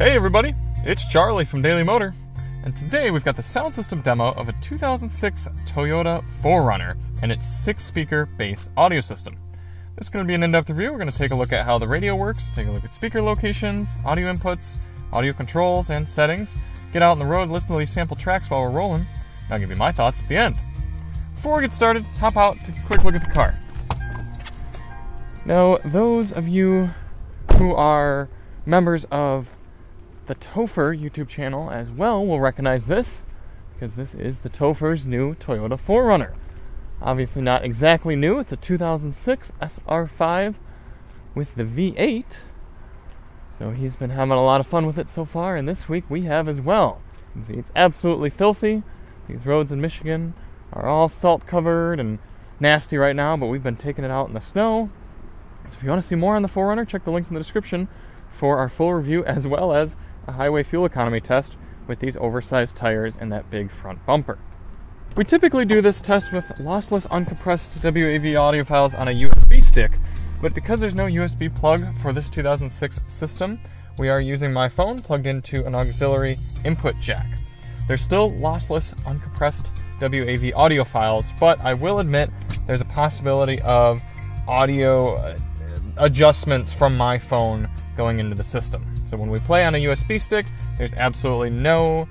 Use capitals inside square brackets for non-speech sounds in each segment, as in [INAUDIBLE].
Hey everybody, it's Charlie from Daily Motor, and today we've got the sound system demo of a 2006 Toyota 4Runner and its six speaker base audio system. This is going to be an in depth review. We're going to take a look at how the radio works, take a look at speaker locations, audio inputs, audio controls, and settings, get out on the road, listen to these sample tracks while we're rolling, and I'll give you my thoughts at the end. Before we get started, hop out, take a quick look at the car. Now, those of you who are members of the Topher YouTube channel as well will recognize this because this is the Topher's new Toyota 4Runner. Obviously not exactly new, it's a 2006 SR5 with the V8. So he's been having a lot of fun with it so far, and this week we have as well. You see, it's absolutely filthy. These roads in Michigan are all salt covered and nasty right now, but we've been taking it out in the snow. So if you want to see more on the 4Runner, check the links in the description for our full review as well as a highway fuel economy test with these oversized tires and that big front bumper. We typically do this test with lossless uncompressed WAV audio files on a USB stick, but because there's no USB plug for this 2006 system, we are using my phone plugged into an auxiliary input jack. There's still lossless uncompressed WAV audio files, but I will admit there's a possibility of audio uh, adjustments from my phone going into the system. So when we play on a USB stick, there's absolutely no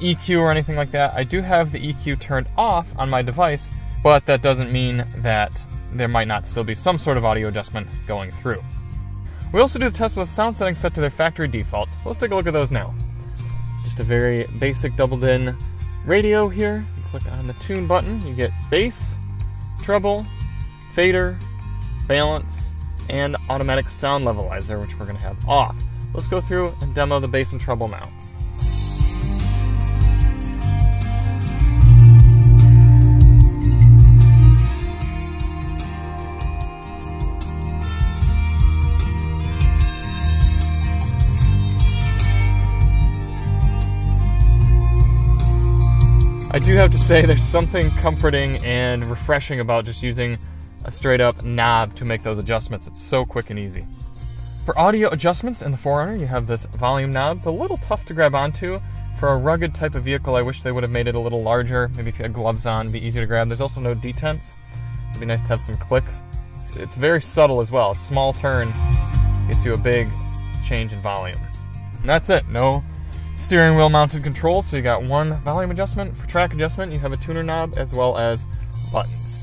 EQ or anything like that. I do have the EQ turned off on my device, but that doesn't mean that there might not still be some sort of audio adjustment going through. We also do the test with sound settings set to their factory defaults, so let's take a look at those now. Just a very basic double DIN radio here. You click on the tune button, you get bass, treble, fader, balance, and automatic sound levelizer, which we're going to have off. Let's go through and demo the bass and treble now. I do have to say there's something comforting and refreshing about just using a straight up knob to make those adjustments. It's so quick and easy. For audio adjustments in the 4Runner, you have this volume knob. It's a little tough to grab onto. For a rugged type of vehicle, I wish they would have made it a little larger. Maybe if you had gloves on, it'd be easier to grab. There's also no detents. It'd be nice to have some clicks. It's, very subtle as well. A small turn gets you a big change in volume. And that's it. No steering wheel mounted control. So you got one volume adjustment. For track adjustment, you have a tuner knob as well as buttons.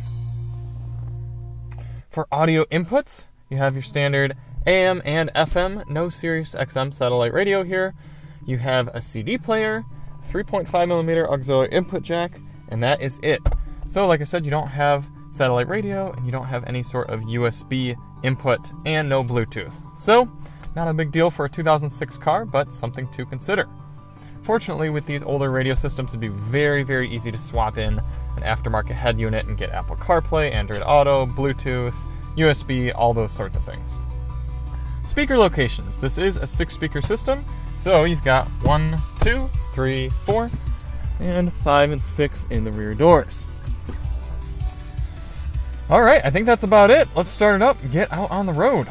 For audio inputs, you have your standard AM and FM, no Sirius XM satellite radio here. You have a CD player, 3.5 millimeter auxiliary input jack, and that is it. So, like I said, you don't have satellite radio and you don't have any sort of USB input and no Bluetooth. So, not a big deal for a 2006 car, but something to consider. Fortunately, with these older radio systems, it'd be very, very easy to swap in an aftermarket head unit and get Apple CarPlay, Android Auto, Bluetooth, USB, all those sorts of things. Speaker locations. This is a six speaker system, so you've got one, two, three, four, and five and six in the rear doors. All right, I think that's about it. Let's start it up and get out on the road.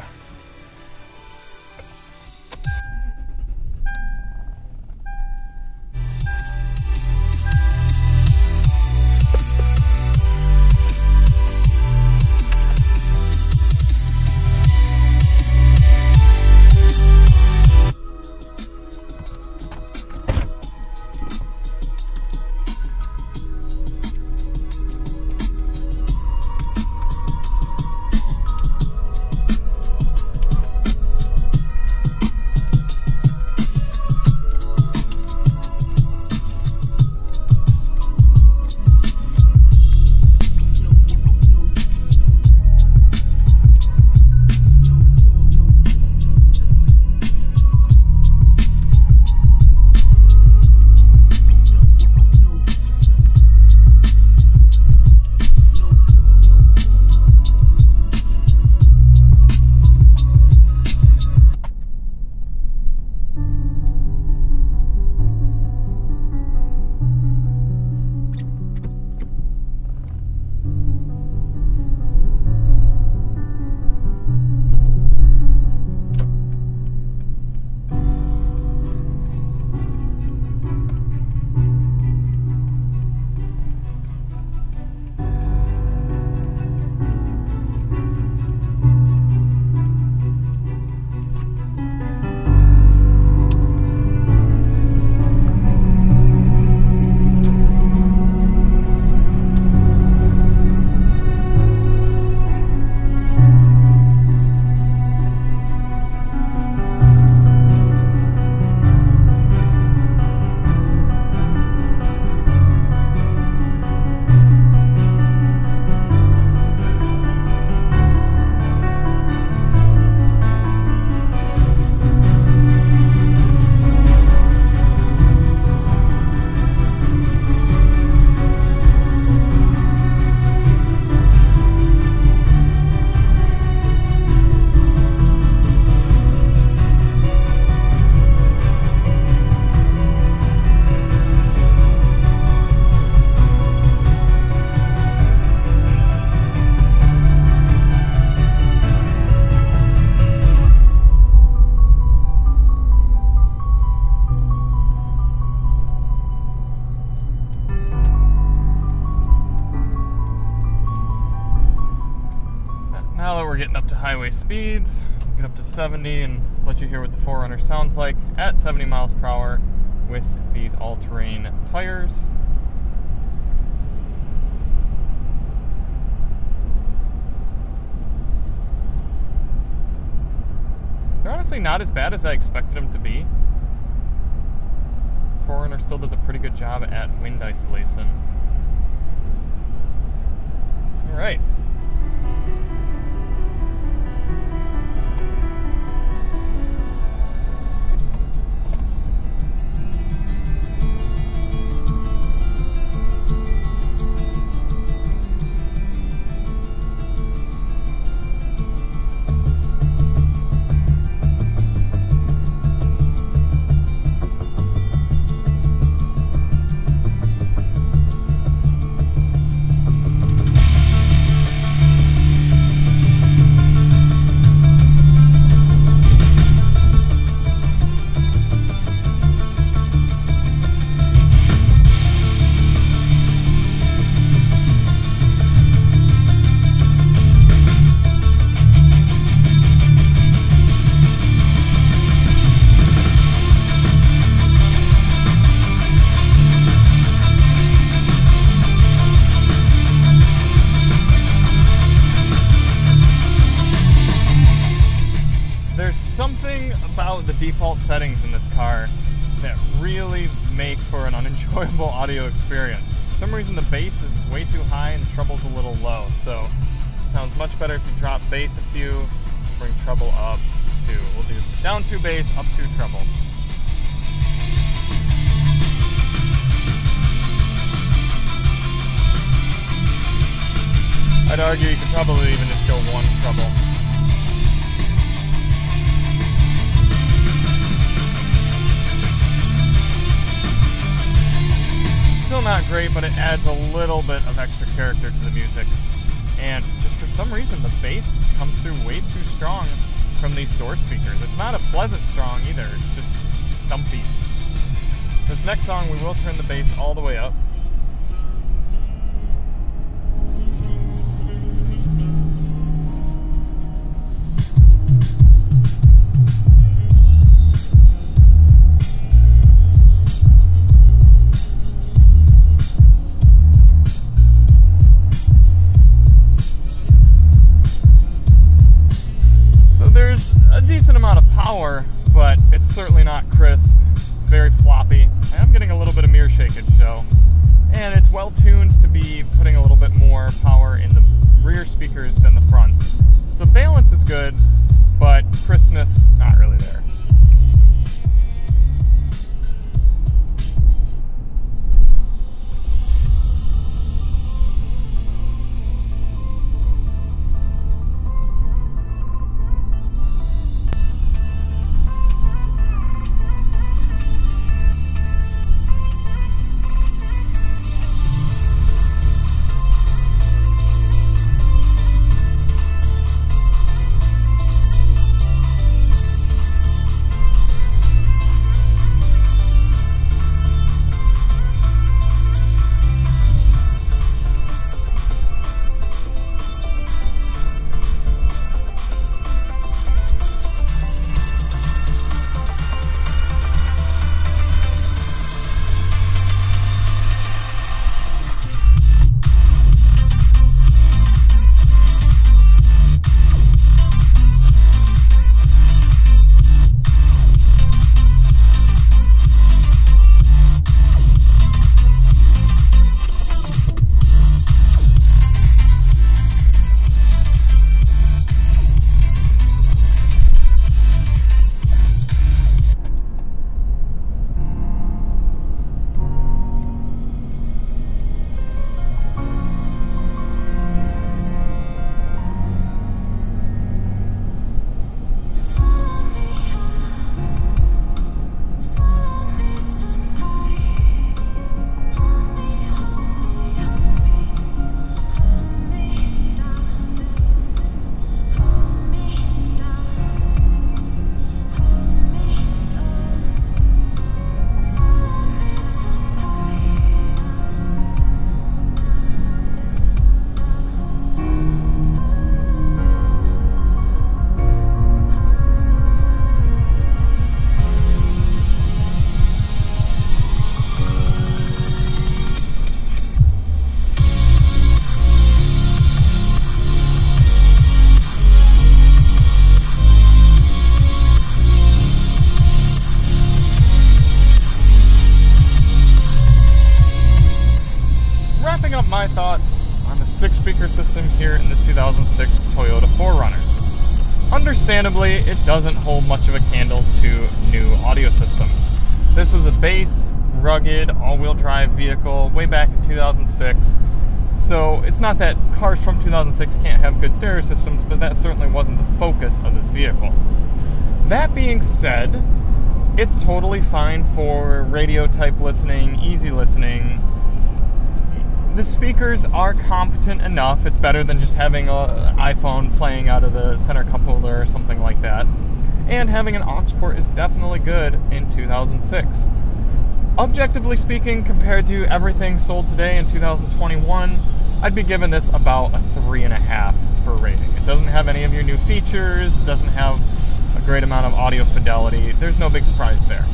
Highway speeds. Get up to 70 and let you hear what the 4Runner sounds like at 70 miles per hour with these all-terrain tires. They're honestly not as bad as I expected them to be. 4Runner still does a pretty good job at wind isolation. Alright. default settings in this car that really make for an [LAUGHS] unenjoyable audio experience. For some reason the bass is way too high and the treble's a little low, so it sounds much better if you drop bass a few, bring treble up two. We'll do down two bass, up two treble. I'd argue you could probably even just go one treble. Still not great, but it adds a little bit of extra character to the music. And just for some reason, the bass comes through way too strong from these door speakers. It's not a pleasant strong either, it's just dumpy. This next song, we will turn the bass all the way up. But it's certainly not crisp. very floppy. I am getting a little bit of mirror shakeage though. And it's well tuned to be putting a little bit more power in the rear speakers than the front. So balance is good, but crispness not really there. System here in the 2006 Toyota 4Runner. Understandably, it doesn't hold much of a candle to new audio systems. This was a base, rugged, all wheel drive vehicle way back in 2006. So it's not that cars from 2006 can't have good stereo systems, but that certainly wasn't the focus of this vehicle. That being said, it's totally fine for radio type listening, easy listening. The speakers are competent enough. It's better than just having an iPhone playing out of the center cup holder or something like that. And having an aux port is definitely good in 2006 objectively speaking, compared to everything sold today in 2021, I'd be giving this about a three and a half for rating. It doesn't have any of your new features, doesn't have a great amount of audio fidelity. There's no big surprise there.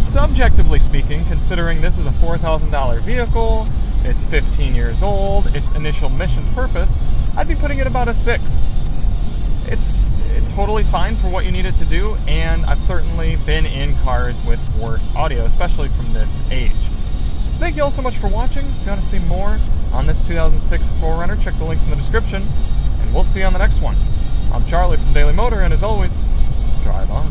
Subjectively speaking, considering this is a $4,000 vehicle, it's 15 years old, its initial mission purpose, I'd be putting it about a six. It's totally fine for what you need it to do, and I've certainly been in cars with worse audio, especially from this age. Thank you all so much for watching. If you want to see more on this 2006 4Runner, check the links in the description, and we'll see you on the next one. I'm Charlie from Daily Motor, and as always, drive on.